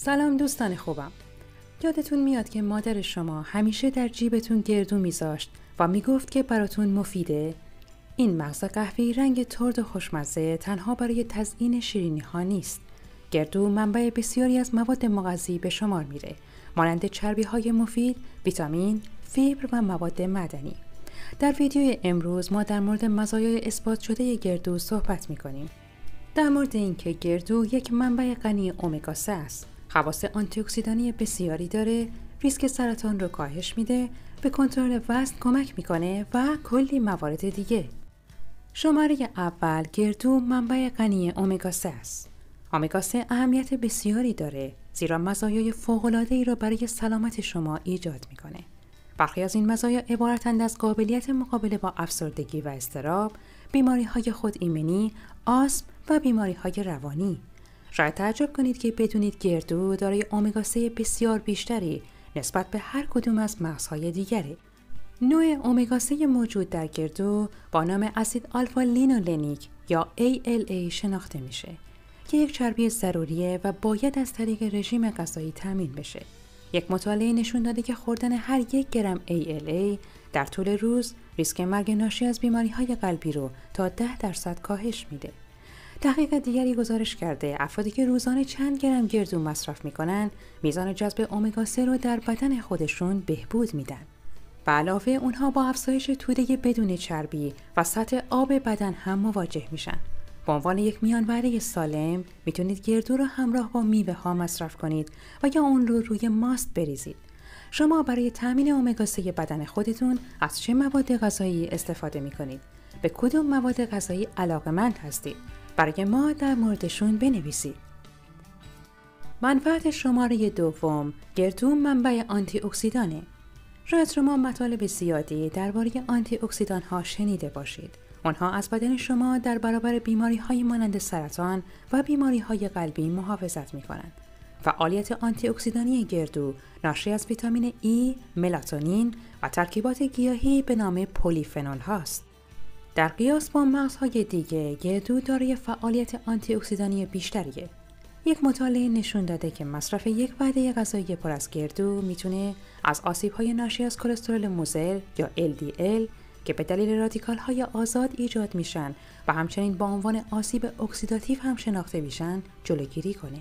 سلام دوستان خوبم یادتون میاد که مادر شما همیشه در جیبتون گردو میذاشت و می‌گفت که براتون مفیده این مغز قهوه‌ای رنگ ترد و خوشمزه تنها برای تزیین شیرینی ها نیست گردو منبع بسیاری از مواد مغذی به شمار میره مانند چربی های مفید، ویتامین، فیبر و مواد معدنی. در ویدیو امروز ما در مورد مزایای اثبات شده گردو صحبت می‌کنیم. در مورد اینکه گردو یک منبع غنی امگا 3 است. خواص آنتی اکسیدانی بسیاری داره، ریسک سرطان رو کاهش میده، به کنترل وزن کمک می‌کنه و کلی موارد دیگه. شماره اول گردو منبع غنی امگا 3 است. امگا 3 اهمیت بسیاری داره زیرا مزایای ای را برای سلامت شما ایجاد می‌کنه. برخی از این مزایا عبارتند از قابلیت مقابله با افسردگی و استراب، بیماری های خود ایمنی، آسم و بیماری های روانی. شاید تعجب کنید که بدونید گردو دارای امگا 3 بسیار بیشتری نسبت به هر کدوم از مغزهای دیگری. نوع امگا 3 موجود در گردو با نام اسید آلفا لینولنیک یا ALA شناخته میشه که یک چربی ضروریه و باید از طریق رژیم غذایی تامین بشه. یک مطالعه نشون داده که خوردن هر یک گرم ALA در طول روز ریسک مرگ ناشی از بیماری های قلبی رو تا 10 درصد کاهش میده. تحقیق دیگری گزارش کرده افرادی که روزانه چند گرم گردو مصرف می‌کنن میزان جذب امگا 3 رو در بدن خودشون بهبود میدن. به علاوه اونها با افزایش توده بدون چربی و سطح آب بدن هم مواجه میشن. به عنوان یک میانبره سالم می‌تونید گردو رو همراه با میوه ها مصرف کنید و یا اون رو روی ماست بریزید. شما برای تامین امگا 3 بدن خودتون از چه مواد غذایی استفاده می کنید؟ به کدوم مواد غذایی علاقمند هستید؟ برای ما در موردشون بنویسید. منفعت شماره دوم گردو منبع آنتی اکسیدانه. شاید شما مطالب زیادی درباره آنتی اکسیدان ها شنیده باشید. آنها از بدن شما در برابر بیماری های مانند سرطان و بیماری های قلبی محافظت می کنند. فعالیت آنتی اکسیدانی گردو ناشی از ویتامین E، ملاتونین و ترکیبات گیاهی به نام پلیفنول هاست. در قیاس با مغزهای دیگه گردو دارای فعالیت آنتی اکسیدانی بیشتریه. یک مطالعه نشون داده که مصرف یک وعده غذایی پر از گردو می‌تونه از آسیب های ناشی از کلسترول مضر یا LDL که به دلیل رادیکال های آزاد ایجاد میشن و همچنین با عنوان آسیب اکسیداتیو هم شناخته میشن جلوگیری کنه.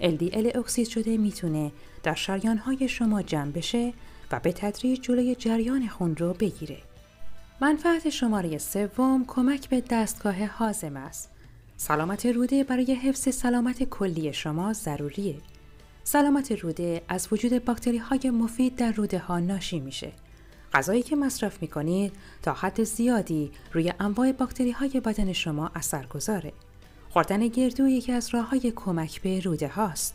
LDL اکسید شده می‌تونه در شریان های شما جمع بشه و به تدریج جلوی جریان خون رو بگیره. منفعت شماره سوم کمک به دستگاه هاضمه است. سلامت روده برای حفظ سلامت کلی شما ضروریه. سلامت روده از وجود باکتری های مفید در روده ها ناشی میشه. غذایی که مصرف می کنید تا حد زیادی روی انواع باکتری های بدن شما اثر گذاره. خوردن گردو یکی از راه های کمک به روده هاست.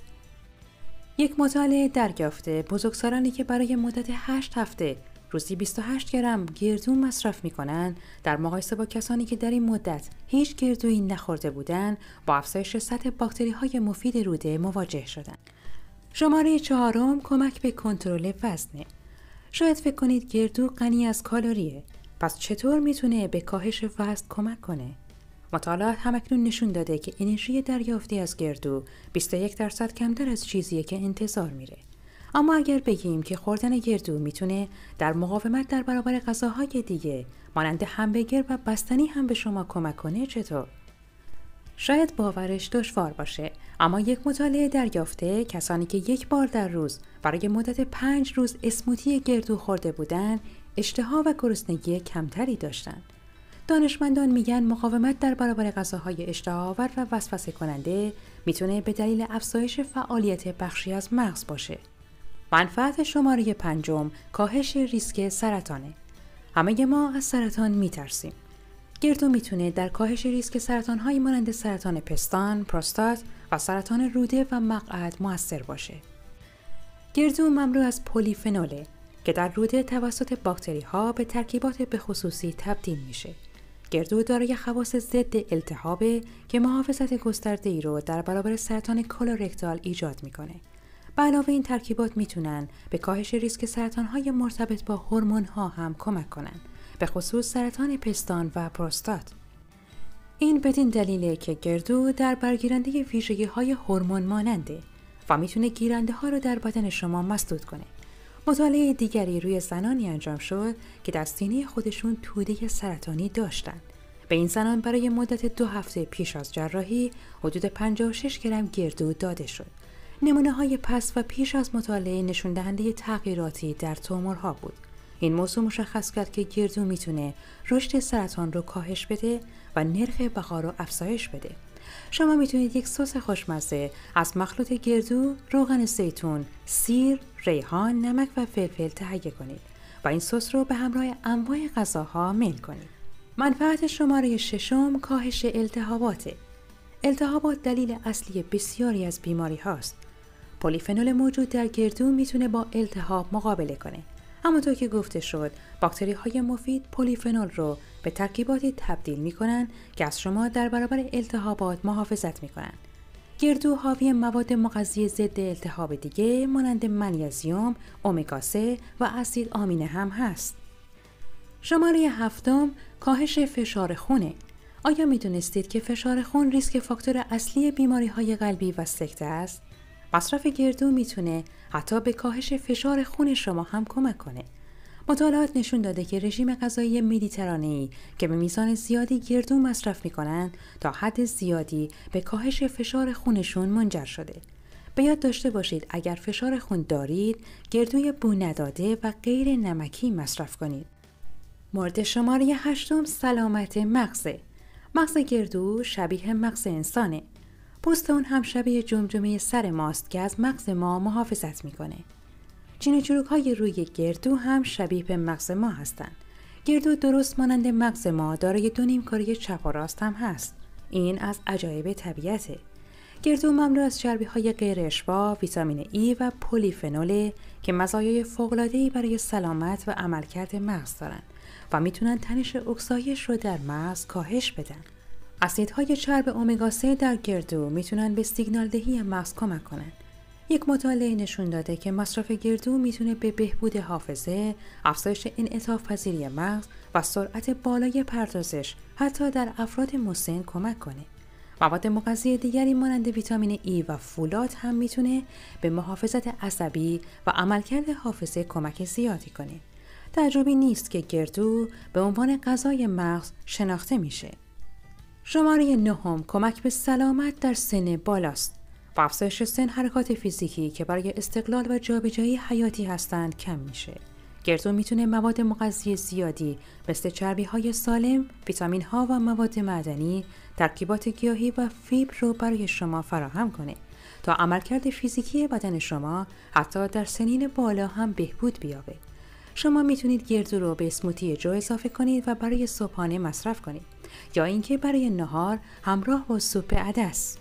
یک مطالعه دریافته بزرگسالانی که برای مدت 8 هفته روزی 28 گرم گردو مصرف می کنند در مقایسه با کسانی که در این مدت هیچ گردویی نخورده بودند با افزایش سطح باکتری های مفید روده مواجه شدند. شماره چهارم کمک به کنترل وزنه. شاید فکر کنید گردو غنی از کالریه پس چطور می‌تونه به کاهش وزن کمک کنه مطالعات همکنون نشون داده که انرژی دریافتی از گردو 21 درصد کمتر از چیزیه که انتظار میره اما اگر بگیم که خوردن گردو می‌تونه در مقاومت در برابر غذاهای دیگه مانند همبرگر و بستنی هم به شما کمک کنه چطور؟ شاید باورش دشوار باشه اما یک مطالعه دریافته کسانی که یک بار در روز برای مدت پنج روز اسموتی گردو خورده بودند اشتها و گرسنگی کمتری داشتند دانشمندان میگن مقاومت در برابر غذاهای اشتهاآور و وسوسه کننده می‌تونه به دلیل افزایش فعالیت بخشی از مغز باشه. منفعت شماره پنجم کاهش ریسک سرطانه همه ما از سرطان میترسیم گردو می‌تونه در کاهش ریسک سرطان های مانند سرطان پستان، پروستات و سرطان روده و مقعد موثر باشه. گردو مملو از پلیفنوله که در روده توسط باکتری ها به ترکیبات به خصوصی تبدیل میشه. گردو دارای خواص ضد التهابه که محافظت گسترده ای رو در برابر سرطان کولورکتال ایجاد می‌کنه. به علاوه این ترکیبات می‌تونن به کاهش ریسک سرطان های مرتبط با هورمون ها هم کمک کنند. به خصوص سرطان پستان و پروستات. این بدین دلیله که گردو در برگیرنده ویژگی های هورمون ماننده و می‌تونه گیرنده ها رو در بدن شما مسدود کنه. مطالعه دیگری روی زنانی انجام شد که در سینه خودشون توده سرطانی داشتند. به این زنان برای مدت دو هفته پیش از جراحی حدود 56 گرم گردو داده شد. نمونه های پس و پیش از مطالعه نشون دهنده تغییراتی در تومورها بود. این موضوع مشخص کرد که گردو می‌تونه رشد سرطان رو کاهش بده و نرخ بقا رو افزایش بده. شما می‌تونید یک سس خوشمزه از مخلوط گردو، روغن زیتون، سیر، ریحان، نمک و فلفل تهیه کنید و این سس رو به همراه انواع غذاها میل کنید. منفعت شماره ششم کاهش التهابات التهابات دلیل اصلی بسیاری از بیماری هاست. پلیفنول موجود در گردو می‌تونه با التهاب مقابله کنه. همونطور که گفته شد باکتری های مفید پلیفنول رو به ترکیباتی تبدیل می کنن که از شما در برابر التهابات محافظت می کنن. گردو حاوی مواد مغذی ضد التهاب دیگه مانند منیزیم، اومگا 3 و اسید آمینه هم هست. شماره هفتم کاهش فشار خونه آیا می دونستید که فشار خون ریسک فاکتور اصلی بیماری های قلبی و سکته است؟ مصرف گردو می‌تونه حتی به کاهش فشار خون شما هم کمک کنه. مطالعات نشون داده که رژیم غذایی مدیترانه‌ای که به میزان زیادی گردو مصرف می‌کنن تا حد زیادی به کاهش فشار خونشون منجر شده. به یاد داشته باشید اگر فشار خون دارید گردوی بو نداده و غیر نمکی مصرف کنید. مورد شماره هشتم سلامت مغزه. مغز گردو شبیه مغز انسانه. پوست اون هم شبیه جمجمه سر ماست که از مغز ما محافظت می‌کنه. چین چروک های روی گردو هم شبیه به مغز ما هستند. گردو درست مانند مغز ما دارای دو نیمکاری چپ و راست هم هست. این از عجایب طبیعته. گردو مملو از چربی های غیر اشبا، ویتامین ای و پلیفنول که مزایای فوق‌العاده‌ای برای سلامت و عملکرد مغز دارند و می‌تونن تنش اکسایش رو در مغز کاهش بدن. اسیدهای چرب امگا 3 در گردو می‌تونن به سیگنال دهی مغز کمک کنند. یک مطالعه نشون داده که مصرف گردو می‌تونه به بهبود حافظه، افزایش انعطاف پذیری مغز و سرعت بالای پردازش حتی در افراد مسن کمک کنه. مواد مغذی دیگری مانند ویتامین ای و فولاد هم می‌تونه به محافظت عصبی و عملکرد حافظه کمک زیادی کنه. تجربی نیست که گردو به عنوان غذای مغز شناخته میشه. شماره نهم کمک به سلامت در سن بالاست. با افزایش سن حرکات فیزیکی که برای استقلال و جابجایی حیاتی هستند کم میشه. گردو می‌تونه مواد مغذی زیادی مثل چربی های سالم، ویتامین ها و مواد معدنی، ترکیبات گیاهی و فیبر رو برای شما فراهم کنه تا عملکرد فیزیکی بدن شما حتی در سنین بالا هم بهبود بیابه. شما می‌تونید گردو رو به اسموتی جو اضافه کنید و برای صبحانه مصرف کنید یا اینکه برای نهار همراه با سوپ عدس.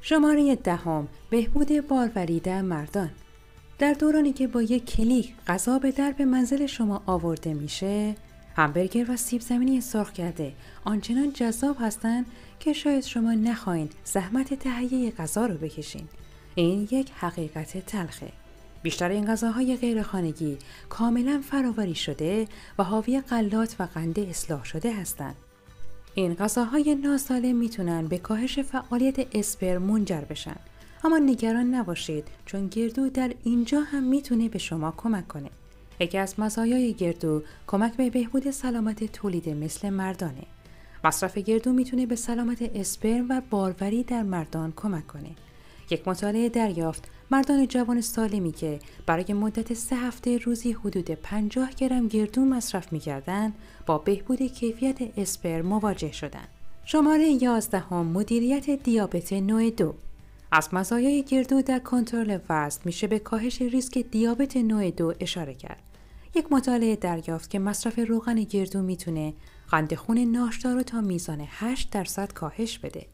شماره دهم بهبود باروری در مردان. در دورانی که با یک کلیک غذا به درب منزل شما آورده میشه همبرگر و سیب زمینی سرخ کرده. آنچنان جذاب هستند که شاید شما نخواین زحمت تهیه غذا رو بکشین. این یک حقیقت تلخه. بیشتر این غذاهای غیرخانگی کاملا فراوری شده و حاوی غلات و قند اصلاح شده هستند. این غذاهای ناسالم می‌تونن به کاهش فعالیت اسپرم منجر بشن. اما نگران نباشید چون گردو در اینجا هم می‌تونه به شما کمک کنه. یکی از مزایای گردو کمک به بهبود سلامت تولید مثل مردانه. مصرف گردو می‌تونه به سلامت اسپرم و باروری در مردان کمک کنه. یک مطالعه دریافت مردان جوان سالمی که برای مدت سه هفته روزی حدود 50 گرم گردو مصرف می‌کردند با بهبود کیفیت اسپرم مواجه شدند. شماره 11 هم مدیریت دیابت نوع دو از مزایای گردو در کنترل وزن میشه به کاهش ریسک دیابت نوع دو اشاره کرد. یک مطالعه دریافت که مصرف روغن گردو می‌تونه قند خون ناشتا رو تا میزان 8 درصد کاهش بده.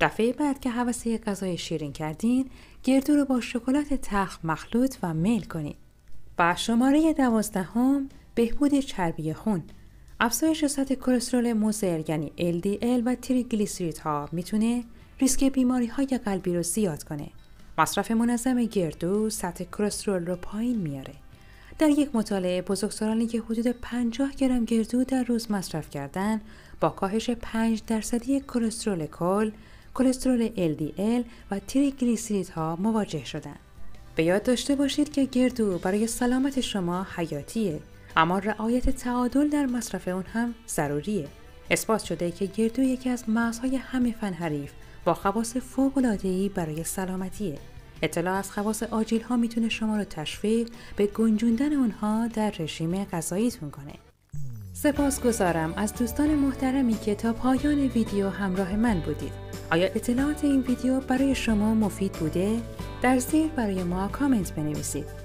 دفعه بعد که حوثه غذای شیرین کردین گردو رو با شکلات تخ مخلوط و میل کنید. و شماره دوازدهم بهبود چربی خون افزایش سطح کلسترول مضر یعنی LDL و تریگلیسیریدها می‌تونه ریسک بیماری های قلبی رو زیاد کنه. مصرف منظم گردو سطح کلسترول رو پایین میاره. در یک مطالعه بزرگسالانی که حدود 50 گرم گردو در روز مصرف کردن با کاهش 5 درصدی کلسترول کل کلسترول LDL و تریگلیسیریدها مواجه شدند. به یاد داشته باشید که گردو برای سلامت شما حیاتیه اما رعایت تعادل در مصرف اون هم ضروریه. اثبات شده که گردو یکی از مغزهای همه فن حریف با خواص فوق‌العاده‌ای برای سلامتیه. اطلاع از خواص آجیل ها می‌تونه شما رو تشویق به گنجوندن اونها در رژیم غذاییتون کنه. سپاس گذارم از دوستان محترمی که تا پایان ویدیو همراه من بودید. آیا اطلاعات این ویدیو برای شما مفید بوده؟ در زیر برای ما کامنت بنویسید.